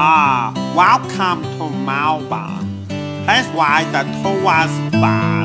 Ah, welcome to Melbourne. That's why the tour was bad.